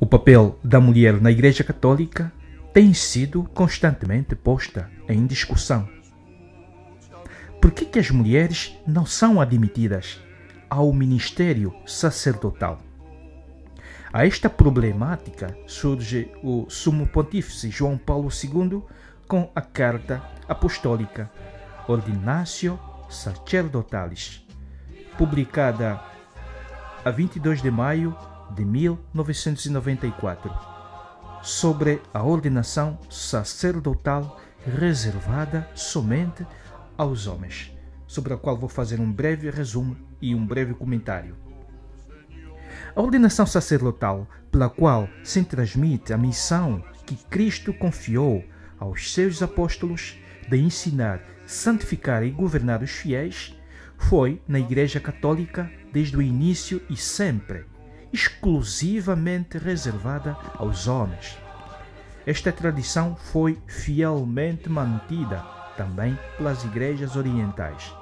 O papel da mulher na Igreja Católica tem sido constantemente posta em discussão. Por que, que as mulheres não são admitidas ao ministério sacerdotal? A esta problemática surge o Sumo Pontífice João Paulo II com a Carta Apostólica Ordinatio Sacerdotalis, publicada a 22 de maio de 1994, sobre a ordenação sacerdotal reservada somente aos homens, sobre a qual vou fazer um breve resumo e um breve comentário. A ordenação sacerdotal, pela qual se transmite a missão que Cristo confiou aos seus apóstolos de ensinar, santificar e governar os fiéis, foi na Igreja Católica desde o início e sempre exclusivamente reservada aos homens. Esta tradição foi fielmente mantida também pelas igrejas orientais.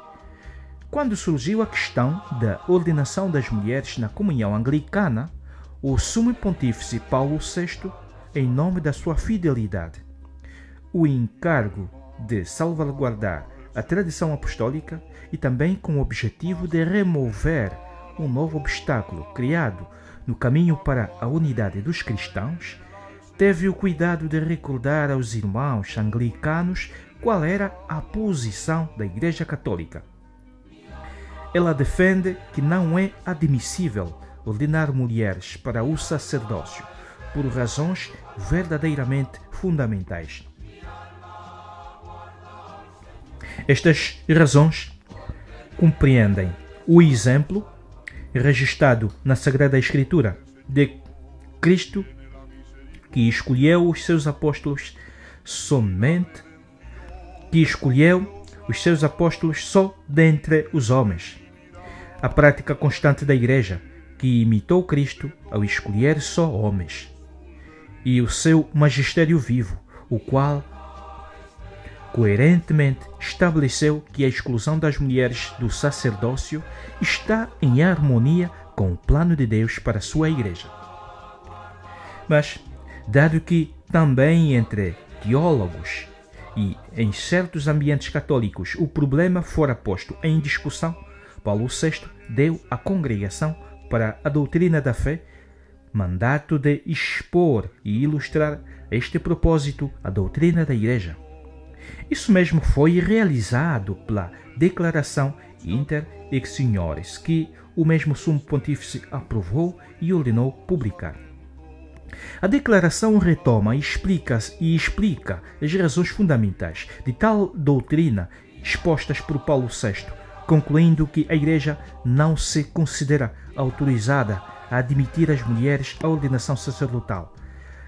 Quando surgiu a questão da ordenação das mulheres na comunhão anglicana, o Sumo Pontífice Paulo VI, em nome da sua fidelidade, o encargo de salvaguardar a tradição apostólica e também com o objetivo de remover um novo obstáculo criado no caminho para a unidade dos cristãos, teve o cuidado de recordar aos irmãos anglicanos qual era a posição da Igreja Católica. Ela defende que não é admissível ordenar mulheres para o sacerdócio por razões verdadeiramente fundamentais. Estas razões compreendem o exemplo registrado na Sagrada Escritura de Cristo que escolheu os seus apóstolos somente que escolheu os seus apóstolos só dentre os homens. A prática constante da Igreja, que imitou Cristo ao escolher só homens. E o seu magistério vivo, o qual coerentemente estabeleceu que a exclusão das mulheres do sacerdócio está em harmonia com o plano de Deus para a sua Igreja. Mas, dado que também entre teólogos e em certos ambientes católicos o problema fora posto em discussão, Paulo VI deu à congregação para a doutrina da fé mandato de expor e ilustrar este propósito a doutrina da Igreja. Isso mesmo foi realizado pela Declaração Inter ex Signores, que o mesmo Sumo Pontífice aprovou e ordenou publicar. A declaração retoma e explica, e explica as razões fundamentais de tal doutrina expostas por Paulo VI, concluindo que a Igreja não se considera autorizada a admitir as mulheres à ordenação sacerdotal,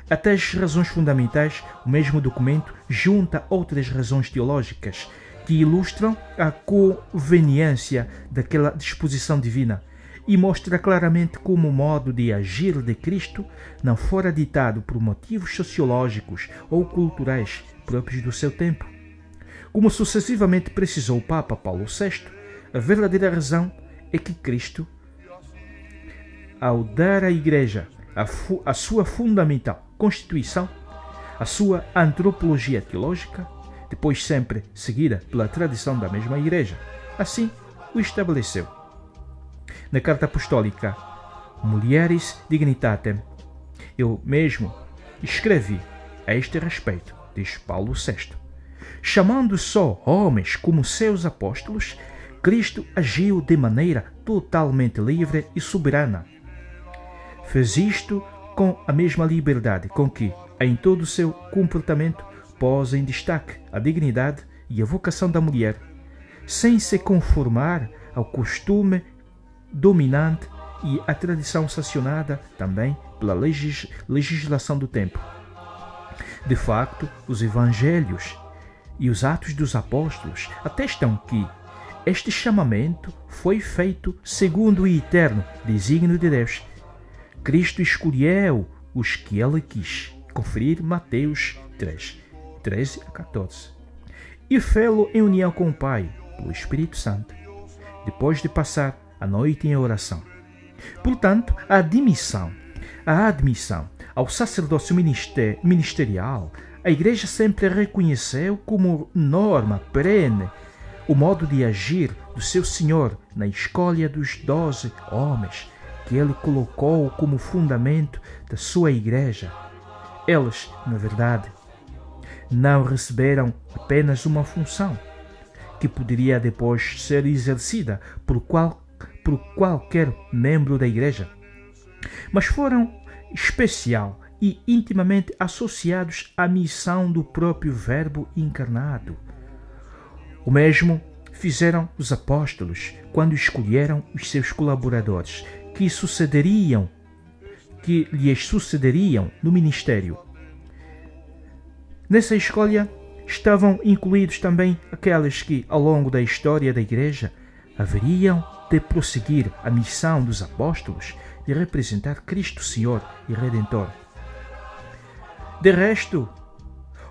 até as razões fundamentais, o mesmo documento junta outras razões teológicas que ilustram a conveniência daquela disposição divina e mostra claramente como o modo de agir de Cristo não fora ditado por motivos sociológicos ou culturais próprios do seu tempo. Como sucessivamente precisou o Papa Paulo VI, a verdadeira razão é que Cristo, ao dar à Igreja a, a sua fundamental constituição, a sua antropologia teológica, depois sempre seguida pela tradição da mesma Igreja. Assim o estabeleceu. Na Carta Apostólica Mulheres Dignitatem, eu mesmo escrevi a este respeito, diz Paulo VI. Chamando só homens como seus apóstolos, Cristo agiu de maneira totalmente livre e soberana. Fez isto com a mesma liberdade com que, em todo o seu comportamento, pôs em destaque a dignidade e a vocação da mulher, sem se conformar ao costume dominante e à tradição sancionada também pela legis legislação do tempo. De facto, os evangelhos e os atos dos apóstolos atestam que este chamamento foi feito segundo o eterno desígnio de Deus Cristo escolheu os que ele quis. Conferir Mateus 3, 13 a 14. E fê-lo em união com o Pai, pelo Espírito Santo, depois de passar a noite em oração. Portanto, a admissão, a admissão ao sacerdócio ministerial, a Igreja sempre reconheceu como norma perene o modo de agir do seu Senhor na escolha dos doze homens que ele colocou como fundamento da sua Igreja. Eles, na verdade, não receberam apenas uma função que poderia depois ser exercida por, qual, por qualquer membro da Igreja, mas foram especial e intimamente associados à missão do próprio Verbo encarnado. O mesmo fizeram os apóstolos quando escolheram os seus colaboradores que sucederiam que lhes sucederiam no ministério. Nessa escolha estavam incluídos também aqueles que, ao longo da história da Igreja, haveriam de prosseguir a missão dos apóstolos de representar Cristo Senhor e Redentor. De resto,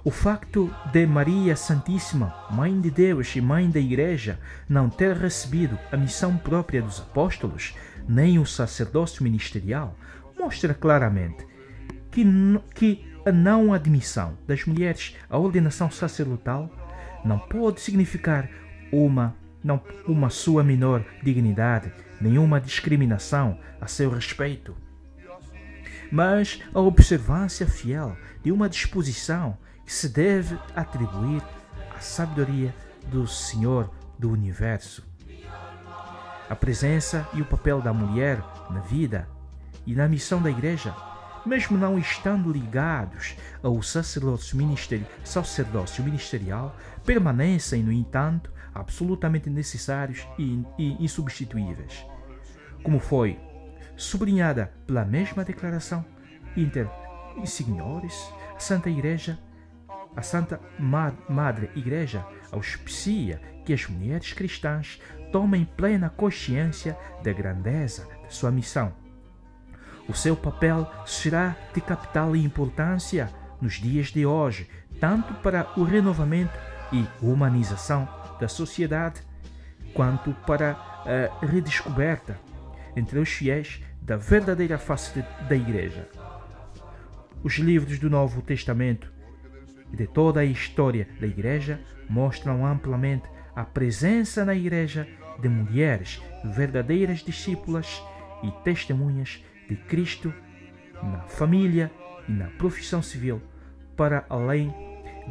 o facto de Maria Santíssima, Mãe de Deus e Mãe da Igreja, não ter recebido a missão própria dos apóstolos, nem o sacerdócio ministerial, mostra claramente que, que a não admissão das mulheres à ordenação sacerdotal não pode significar uma, não, uma sua menor dignidade, nenhuma discriminação a seu respeito, mas a observância fiel de uma disposição que se deve atribuir à sabedoria do Senhor do universo. A presença e o papel da mulher na vida e na missão da Igreja, mesmo não estando ligados ao sacerdócio, ministeri sacerdócio ministerial, permanecem, no entanto, absolutamente necessários e, e insubstituíveis, como foi sublinhada pela mesma declaração inter a Santa Igreja, a Santa Madre Igreja auspicia que as mulheres cristãs tomem plena consciência da grandeza da sua missão o seu papel será de capital importância nos dias de hoje, tanto para o renovamento e humanização da sociedade, quanto para a redescoberta entre os fiéis da verdadeira face de, da Igreja. Os livros do Novo Testamento e de toda a história da Igreja mostram amplamente a presença na Igreja de mulheres verdadeiras discípulas e testemunhas de Cristo na família e na profissão civil, para além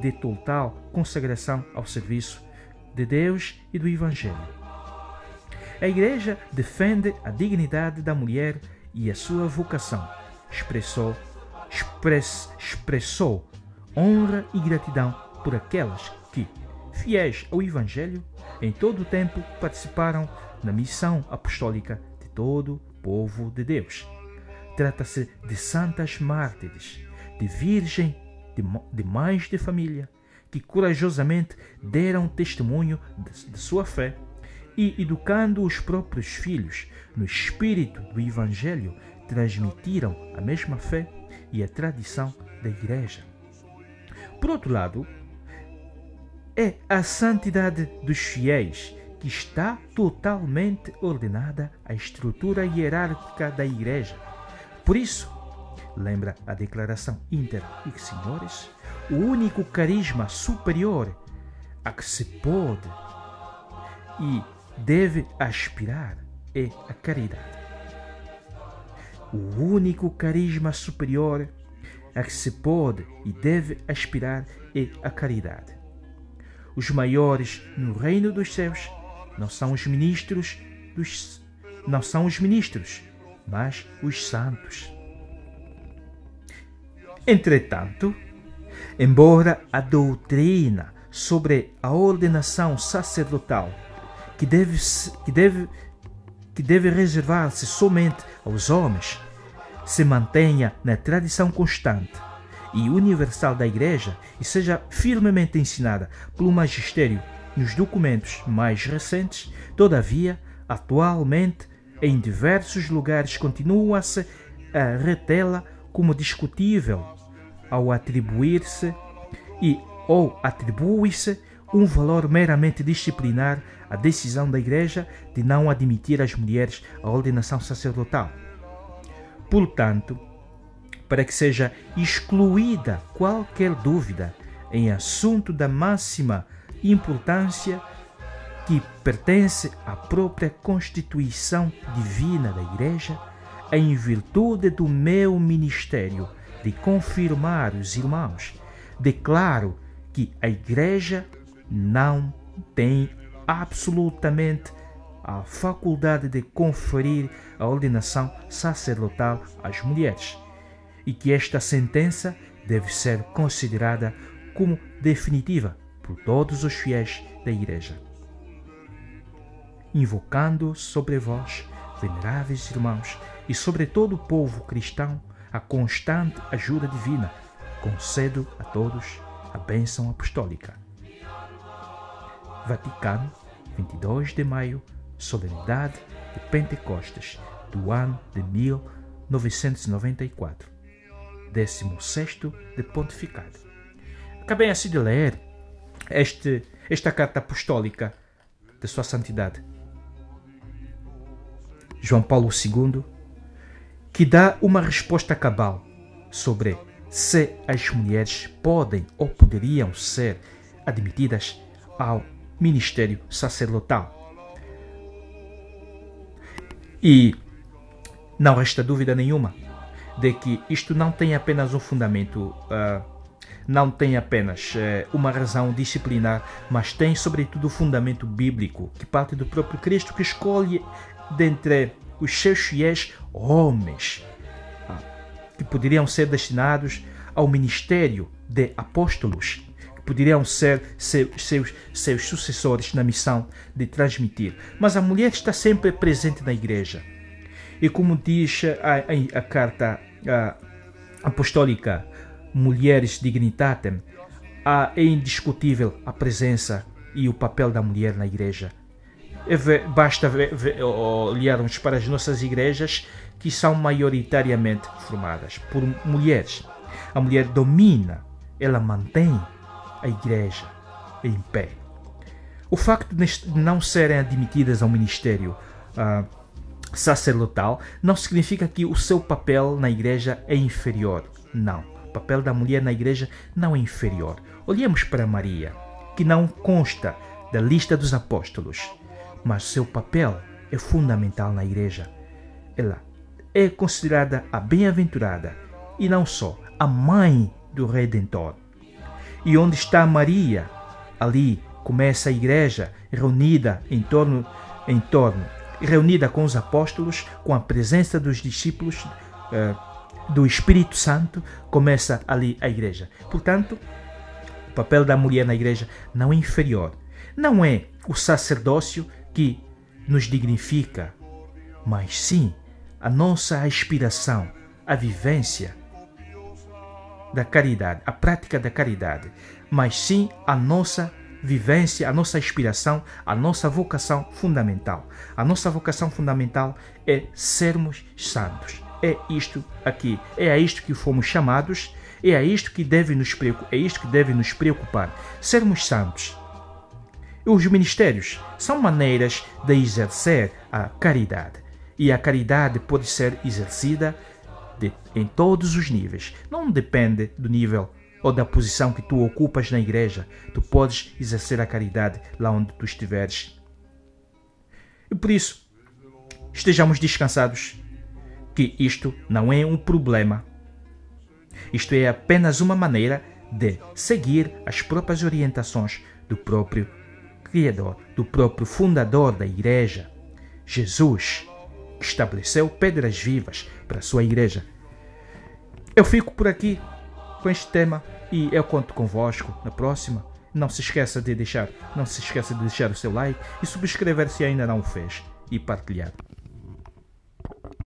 de total consagração ao serviço de Deus e do Evangelho. A Igreja defende a dignidade da mulher e a sua vocação. Expressou, express, expressou honra e gratidão por aquelas que, fiéis ao Evangelho, em todo o tempo participaram na missão apostólica de todo o povo de Deus. Trata-se de santas mártires, de virgem, de, de mães de família, que corajosamente deram testemunho de, de sua fé e, educando os próprios filhos no espírito do Evangelho, transmitiram a mesma fé e a tradição da Igreja. Por outro lado, é a santidade dos fiéis que está totalmente ordenada à estrutura hierárquica da Igreja por isso, lembra a declaração inter e senhores, o único carisma superior a que se pode e deve aspirar é a caridade. O único carisma superior a que se pode e deve aspirar é a caridade. Os maiores no reino dos céus não são os ministros dos não são os ministros, mas os santos. Entretanto, embora a doutrina sobre a ordenação sacerdotal, que deve, que deve, que deve reservar-se somente aos homens, se mantenha na tradição constante e universal da Igreja e seja firmemente ensinada pelo magistério nos documentos mais recentes, todavia, atualmente em diversos lugares continua-se a retê-la como discutível ao atribuir-se e ou atribui-se um valor meramente disciplinar à decisão da Igreja de não admitir as mulheres à ordenação sacerdotal. Portanto, para que seja excluída qualquer dúvida em assunto da máxima importância que pertence à própria constituição divina da Igreja, em virtude do meu ministério de confirmar os irmãos, declaro que a Igreja não tem absolutamente a faculdade de conferir a ordenação sacerdotal às mulheres e que esta sentença deve ser considerada como definitiva por todos os fiéis da Igreja. Invocando sobre vós, veneráveis irmãos, e sobre todo o povo cristão, a constante ajuda divina, concedo a todos a bênção apostólica. Vaticano, 22 de maio, solenidade de Pentecostes do ano de 1994, 16 de pontificado. Acabei assim de ler este, esta carta apostólica de Sua Santidade João Paulo II, que dá uma resposta cabal sobre se as mulheres podem ou poderiam ser admitidas ao ministério sacerdotal. E não resta dúvida nenhuma de que isto não tem apenas um fundamento, uh, não tem apenas uh, uma razão disciplinar, mas tem sobretudo um fundamento bíblico que parte do próprio Cristo que escolhe dentre os seus fiéis homens uh, que poderiam ser destinados ao ministério de apóstolos poderiam ser seus, seus, seus sucessores na missão de transmitir. Mas a mulher está sempre presente na igreja. E como diz a, a, a carta apostólica Mulheres Dignitatem, é indiscutível a presença e o papel da mulher na igreja. Basta olharmos para as nossas igrejas que são maioritariamente formadas por mulheres. A mulher domina, ela mantém a igreja em pé. O facto de não serem admitidas ao ministério uh, sacerdotal não significa que o seu papel na igreja é inferior. Não. O papel da mulher na igreja não é inferior. Olhemos para Maria, que não consta da lista dos apóstolos, mas seu papel é fundamental na igreja. Ela é considerada a bem-aventurada e não só a mãe do Redentor. E onde está Maria? Ali começa a igreja reunida em torno, em torno, reunida com os apóstolos, com a presença dos discípulos uh, do Espírito Santo, começa ali a igreja. Portanto, o papel da mulher na igreja não é inferior. Não é o sacerdócio que nos dignifica, mas sim a nossa aspiração, a vivência da caridade, a prática da caridade, mas sim a nossa vivência, a nossa inspiração, a nossa vocação fundamental. A nossa vocação fundamental é sermos santos. É isto aqui, é a isto que fomos chamados, é a isto que deve nos é isto que deve nos preocupar, sermos santos. Os ministérios são maneiras de exercer a caridade, e a caridade pode ser exercida de, em todos os níveis. Não depende do nível ou da posição que tu ocupas na igreja. Tu podes exercer a caridade lá onde tu estiveres. E por isso, estejamos descansados que isto não é um problema. Isto é apenas uma maneira de seguir as próprias orientações do próprio Criador, do próprio fundador da igreja, Jesus, que estabeleceu pedras vivas para a sua igreja. Eu fico por aqui com este tema e eu conto convosco na próxima. Não se esqueça de deixar, não se esqueça de deixar o seu like e subscrever se ainda não o fez e partilhar.